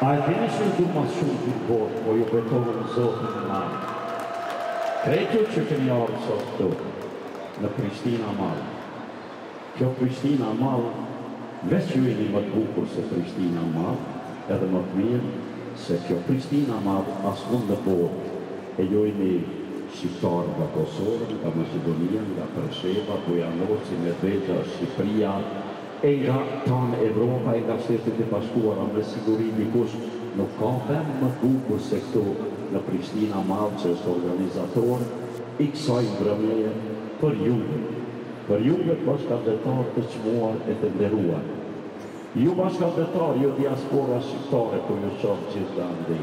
A e dini se ju du ma shumë n' gjithë botë, po ju betohem në Zotin e madh, krejt ju që keni ardhë sot këtu, në Prishtina Mall. Kjo Prishtina Mall, veç ju jeni më të bukur se Prishtina Mall, edhe më të mirë se kjo Prishtina Mall askund në botë, e ju jeni shqiptarë nga Kosova, nga Maqedonia, nga Presheva, Bujanoci, Medvegja, Shqipëria, E nga tanë Evropa e nga Shtetet e Bashkuara me siguri dikush nuk ka vend më bukur se këtu në Prishtina Mall që është organizator i kësaj mbrëmje për juve për juve bashkatdhetarë të çmuar e të nderuar ju bashkatdhetarë ju diaspora shqiptare ku ju shoh gjithgandej.